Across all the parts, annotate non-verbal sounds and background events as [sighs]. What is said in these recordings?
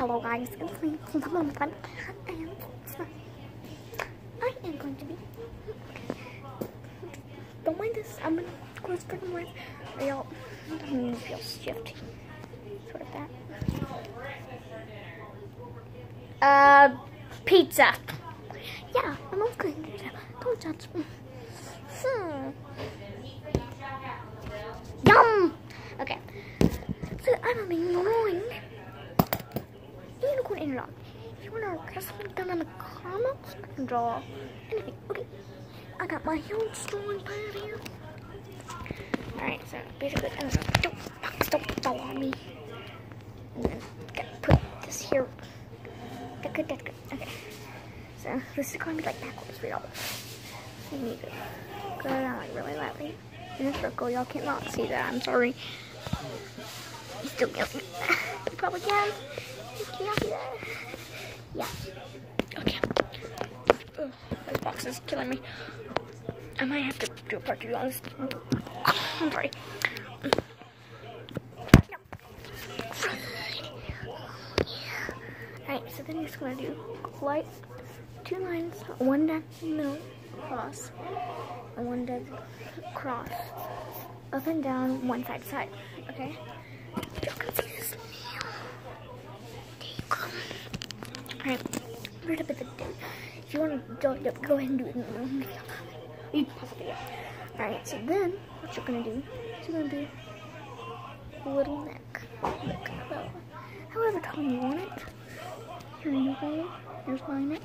Hello guys, it's and I am going to be, don't mind this, I'm gonna close for more, I'm feel shifty, sort of that. Uh, pizza. Yeah, I'm okay. Don't judge me. Hmm. Yum! Okay. So I'm being annoying. Unicorn interlock. If you want to something down in the comments, I can draw anything. Okay. I got my huge drawing pad here. Alright, so basically, I'm gonna don't, don't fall on me. And then gotta put this here. That's good, that's good. Okay. So this is going to be like backwards read all You need to go down like really lightly in a circle. Y'all cannot see that. I'm sorry. You still can't. you probably can. Can't see that. Yeah. Okay. Ugh, this box is killing me. I might have to do a part two on this. I'm sorry. Alright, so then you're just gonna do light two lines, one dead middle cross, and one dead cross. Up and down, one side to side. Okay? Alright. If you want to go ahead and do it in the video. Alright, so then what you're gonna do is you're gonna do a little neck. About however tall you want it. Here you go. Here's my neck.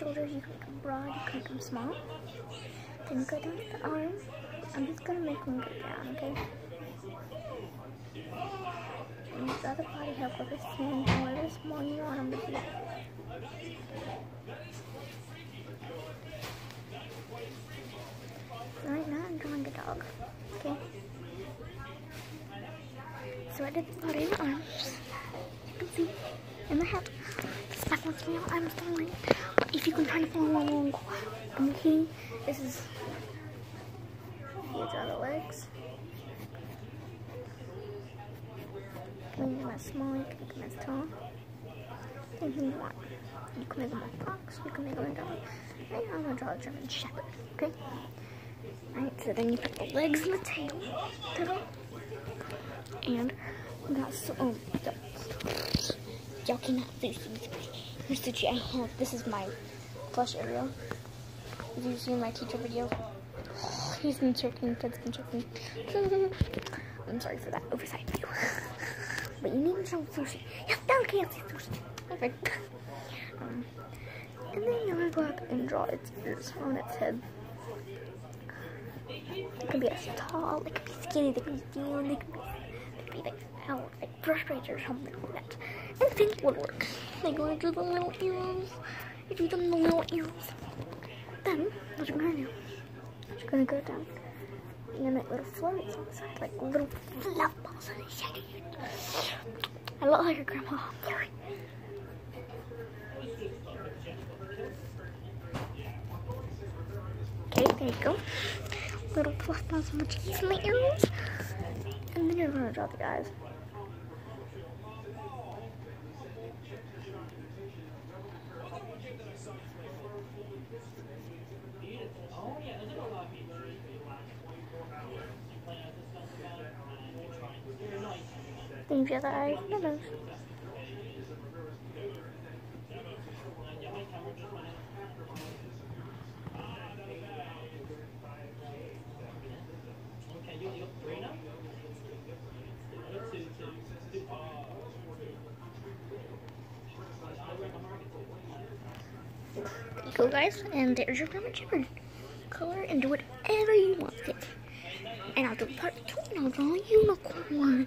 Shoulders, you can make them broad, you can make them small. Then go down to the arm. I'm just gonna make them go down, okay? And use other body help this hand, however small you want them to be. Right now I'm drawing a dog, okay? So I did the body and arms. You can see in the head. This backwards view I'm drawing. If you can try to follow along, okay? This is these are the can make them as small, you can make them tall. Anything you want. You can make them a fox, you can make them a dog. I'm gonna draw a German Shepherd, okay? Alright, so then you put the legs and the tail. And we got so oh, y'all cannot see Here's the I have this is my plush area. If you've seen my teacher video, [sighs] he's been choking, Ted's been choking. [laughs] I'm sorry for that oversight view. [laughs] but you need show sushi. Yes, now can't see sushi. Perfect. [laughs] Um, and then you're gonna go up and draw its ears on its head. It can be as tall, it can be skinny, they can be thin, they can be, can be like out, frustrated or something like that. Anything would work. They go into the little ears. You do them the little ears. Then what you're gonna do? You're gonna go down. You're gonna make little flurries on the side, like little fluff balls on the side. of I look like your grandma. Okay, there you go. Little fluff balls on the cheeks and the ears. And then you're gonna draw the eyes. The other the nose. There you go guys, and there's your German Shepherd. Color and do whatever you want it. And I'll do part two and I'll draw a unicorn.